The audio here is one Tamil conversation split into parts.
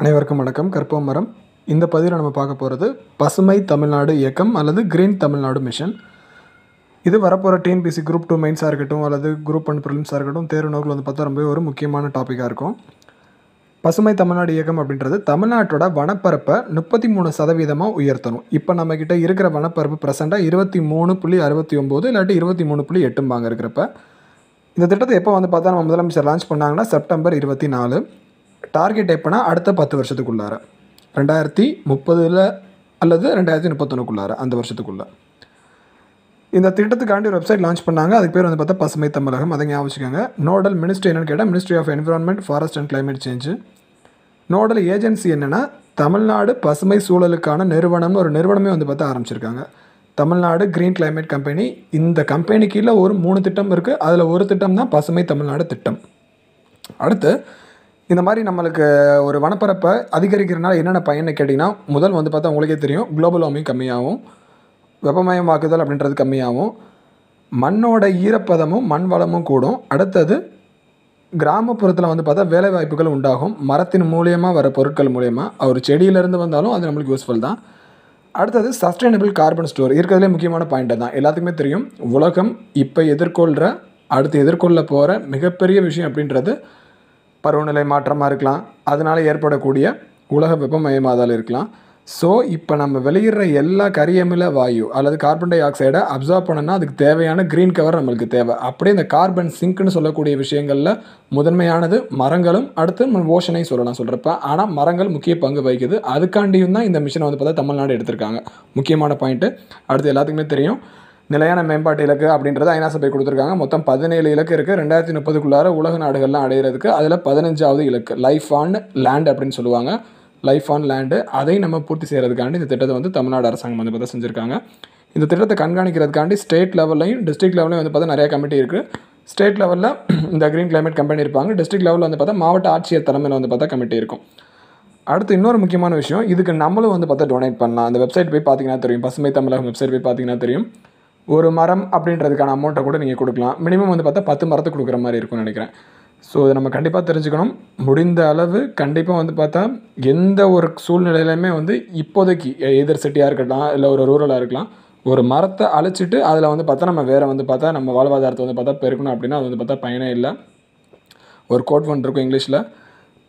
அனைவருக்கும் வணக்கம். கற்போம் மரம். இந்த பதிவில் நம்ம பார்க்க போகிறது பசுமை தமிழ்நாடு இயக்கம் அல்லது கிரீன் தமிழ்நாடு மிஷன் இது வரப்போகிற டிஎன்பிசி குரூப் டூ மெயின்ஸாக இருக்கட்டும் அல்லது குரூப் ஒன் ப்ரிலிம்ஸாக இருக்கட்டும் தேர்வு நோக்கில் வந்து பார்த்தா ரொம்ப ஒரு முக்கியமான டாப்பிக்காக இருக்கும். பசுமை தமிழ்நாடு இயக்கம் அப்படின்றது தமிழ்நாட்டோட வனப்பரப்பை முப்பத்தி மூணு சதவீதமாக உயர்த்தணும். இப்போ நம்மக்கிட்ட இருக்கிற வனப்பரப்பு ப்ரெசண்ட்டாக இருபத்தி மூணு புள்ளி அறுபத்தி ஒம்பது இல்லாட்டி இருபத்தி மூணு புள்ளி எட்டும்பாங்க இருக்கிறப்ப இந்த திட்டத்தை எப்போ வந்து பார்த்தா நம்ம முதலமைச்சர் லான்ச் பண்ணாங்கன்னா செப்டம்பர் இருபத்தி நாலு. டார்கெட் எப்போனா அடுத்த பத்து வருஷத்துக்குள்ளார. ரெண்டாயிரத்தி முப்பதில் அல்லது ரெண்டாயிரத்தி முப்பத்தொன்னுக்குள்ளார அந்த வருஷத்துக்குள்ளே. இந்த திட்டத்துக்காண்டி ஒரு வெப்சைட் லான்ச் பண்ணாங்க. அதுக்கு பேர் வந்து பார்த்தா பசுமை தமிழகம். அதை ஞாபகம் வச்சுக்கோங்க. நோடல் மினிஸ்ட்ரி என்னென்னு கேட்டால் ministry of environment forest and climate change nodal agency என்னென்னா தமிழ்நாடு பசுமை சூழலுக்கான நிறுவனம்னு ஒரு நிறுவனமே வந்து பார்த்தா ஆரம்பிச்சிருக்காங்க. தமிழ்நாடு கிரீன் கிளைமேட் கம்பெனி இந்த கம்பெனி கீழே ஒரு மூணு திட்டம் இருக்குது அதில் ஒரு திட்டம் தான் பசுமை தமிழ்நாடு திட்டம். அடுத்து இந்த மாதிரி நம்மளுக்கு ஒரு வனப்பரப்பை அதிகரிக்கிறனால என்னென்ன பயன்னு கேட்டிங்கன்னா முதல் வந்து பார்த்தா உங்களுக்கே தெரியும் குளோபல் வார்மிங் கம்மியாகும் வெப்பமயமாக்குதல் அப்படின்றது கம்மியாகும் மண்ணோட ஈரப்பதமும் மண் வளமும் கூடும். அடுத்தது கிராமப்புறத்தில் வந்து பார்த்தா வேலை வாய்ப்புகள் உண்டாகும். மரத்தின் மூலியமாக வர பொருட்கள் மூலியமாக ஒரு செடியிலேருந்து வந்தாலும் அது நம்மளுக்கு யூஸ்ஃபுல் தான். அடுத்தது சஸ்டைனபிள் கார்பன் ஸ்டோர் இருக்கிறதுலே முக்கியமான பாயிண்ட் தான் எல்லாத்துக்குமே தெரியும் உலகம் இப்போ எதிர்கொள்கிற அடுத்து எதிர்கொள்ள போகிற மிகப்பெரிய விஷயம் அப்படின்றது பருவநிலை மாற்றமாக இருக்கலாம். அதனால் ஏற்படக்கூடிய உலக வெப்பமயமாதல் இருக்கலாம். ஸோ இப்போ நம்ம வெளியிடுற எல்லா கரியமில வாயு அல்லது கார்பன் டை ஆக்சைடை அப்சார்ப் பண்ணணும்னா அதுக்கு தேவையான க்ரீன் கவர் நம்மளுக்கு தேவை. அப்படியே இந்த கார்பன் சிங்க்னு சொல்லக்கூடிய விஷயங்களில் முதன்மையானது மரங்களும் அடுத்து ஓஷனை சொல்லலாம் சொல்கிறப்ப ஆனால் மரங்கள் முக்கிய பங்கு வகிக்குது. அதுக்காண்டியும் தான் இந்த மிஷினை வந்து பார்த்தா தமிழ்நாடு எடுத்திருக்காங்க. முக்கியமான பாயிண்ட்டு அடுத்து எல்லாத்துக்குமே தெரியும். நிலையான மேம்பாட்டு இலக்கு அப்படின்றத ஐநா சபை கொடுத்துருக்காங்க. மொத்தம் பதினேழு இலக்கு இருக்குது ரெண்டாயிரத்தி முப்பதுக்குள்ளார உலக நாடுகள்லாம் அடையிறதுக்கு அதில் பதினஞ்சாவது இலக்கு. லைஃப் ஆன் லேண்ட் அப்படின்னு சொல்லுவாங்க. லைஃப் ஆன் லேண்டு அதை நம்ம பூர்த்தி செய்கிறதுக்காண்டி இந்த திட்டத்தை வந்து தமிழ்நாடு அரசாங்கம் வந்து பார்த்தா செஞ்சுருக்காங்க. இந்த திட்டத்தை கண்காணிக்கிறதுக்காண்டி ஸ்டேட் லெவல்லையும் டிஸ்ட்ரிக்ட் லெவலையும் வந்து பார்த்தா நிறையா கமிட்டி இருக்குது ஸ்டேட் லெவலில் இந்த க்ரீன் கிளைமேட் கம்பெனி இருப்பாங்க. டிஸ்ட்ரிக்ட் லெவலில் வந்து பார்த்தா மாவட்ட ஆட்சியர் தலைமையில் வந்து பார்த்தா கமிட்டி இருக்கும். அடுத்து இன்னொரு முக்கியமான விஷயம் இதுக்கு நம்மளும் வந்து பார்த்தா டொனேட் பண்ணலாம். அந்த வெப்சைட் போய் பார்த்தீங்கன்னா தெரியும். பசுமை தமிழகம் வெப்சைட் போய் பார்த்தீங்கன்னா தெரியும். ஒரு மரம் அப்படின்றதுக்கான அமௌண்ட்டை கூட நீங்கள் கொடுக்கலாம். மினிமம் வந்து பார்த்தா பத்து மரத்தை கொடுக்குற மாதிரி இருக்கும்னு நினைக்கிறேன். ஸோ இதை நம்ம கண்டிப்பாக தெரிஞ்சுக்கணும். முடிந்த அளவு கண்டிப்பாக வந்து பார்த்தா எந்த ஒரு சூழ்நிலையிலையுமே வந்து இப்போதைக்கு எதிர் சிட்டியாக இருக்கட்டும் இல்லை ஒரு ரூரலாக இருக்கலாம் ஒரு மரத்தை அழைச்சிட்டு அதில் வந்து பார்த்தா நம்ம வேறு வந்து பார்த்தா நம்ம வாழ்வாதாரத்தை வந்து பார்த்தா பெருக்கணும் அப்படின்னா அது வந்து பார்த்தா பயனே இல்லை. ஒரு கோட் ஒன்று இருக்கும் இங்கிலீஷில்.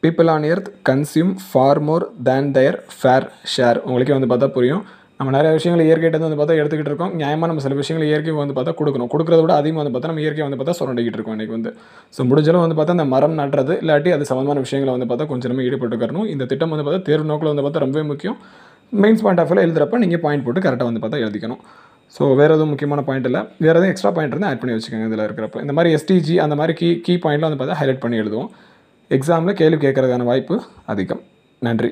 People on earth consume far more than their fair share உங்களுக்கே வந்து பார்த்தா புரியும். நம்ம நிறைய விஷயங்கள் இயற்கையிட்ட வந்து பார்த்தா எடுத்துக்கிட்டு இருக்கோம் நியாயமாக நம்ம சில விஷயங்கள் இயற்கை வந்து பார்த்தா கொடுக்கணும் கொடுக்குறத விட அதிகமாக வந்து பார்த்தா நம்ம இயற்கையை வந்து பார்த்தா சுரண்டிக்கிட்டு இருக்கோம் இன்றைக்கி வந்து ஸோ முடிஞ்சளவு வந்து பார்த்தா இந்த மரம் நடுறது இல்லாட்டி அது சம்மந்தமான விஷயங்களை வந்து பார்த்தா கொஞ்சம் நம்ம ஈடுபட்டுக்கணும் இந்த திட்டம் வந்து பார்த்தா தேர்வு நோக்கில் வந்து பார்த்தா ரொம்பவே முக்கியம் மெயின்ஸ் பாயிண்ட் ஆஃப் எழுதுறப்ப நீங்கள் பாயிண்ட் போட்டு கரெக்டாக வந்து பார்த்தா எழுதிக்கணும் ஸோ வேறு எதுவும் முக்கியமான பாயிண்ட் இல்லை வேறு எதுவும் எக்ஸ்ட்ரா பாயிண்ட் இருந்தால் ஆட் பண்ணி வச்சுக்கோங்க இதில் இருக்கிறப்ப இந்த மாதிரி எஸ்டிஜி அந்த மாதிரி கீ கீ பாயிண்ட்லாம் வந்து பார்த்தா ஹைலைட் பண்ணி எழுதுவோம் எக்ஸாமில் கேள்வி கேட்கறதுக்கான வாய்ப்பு அதிகம் நன்றி